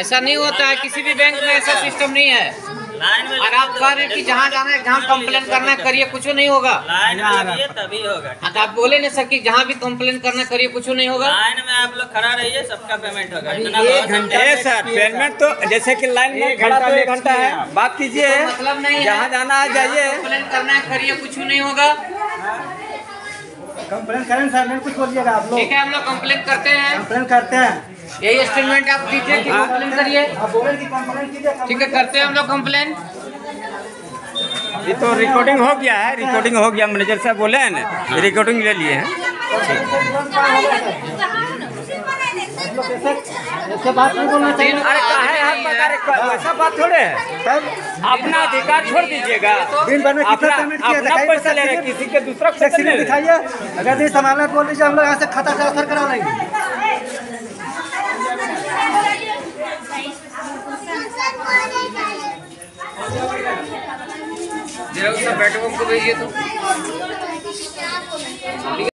ऐसा नहीं होता है किसी भी बैंक में ऐसा सिस्टम नहीं है। लाइन में अगर आप कह रहे हैं कि जहाँ जाना है जहाँ कम्प्लेन करना है करिए कुछ नहीं होगा। लाइन में लगिए तभी होगा हाँ, तो आप बोले नहीं सर कि जहाँ भी कम्प्लेन करना करिए कुछ नहीं होगा। लाइन में आप लोग खड़ा रहिए सबका पेमेंट होगा। एक सर पेमेंट तो जैसे कि लाइन में खड़ा तो एक घंटा है। बात कीजिए तो मतलब नहीं जहाँ जाना है जाइए। कंप्लेन करना है करिए कुछ नहीं होगा। कंप्लेन करें सर नहीं कुछ बोलिएगा आप लोग। ठीक है हम लोग कंप्लेन करते हैं। कंप्लेन करते हैं। यही स्टेटमेंट आप दीजिए कि कंप्लेन करिए। कीजिए ठीक है करते हैं हम लोग कंप्लेन ये तो रिकॉर्डिंग हो गया है रिकॉर्डिंग हो गया मैनेजर साहब बोले हैं ना रिकॉर्डिंग ले लिए हैं। ऐसे बात थोड़े है। अपना अधिकार छोड़ दीजिएगा। दिन भर में कितना अपना पैसा ले रहे किसी के दूसरा हैं। दिखाइए। अगर नहीं संभालना बोल दीजिए हम लोग यहाँ से खाता ट्रांसफ़र करा लेंगे। बैठो को भेजिए तो। ठीक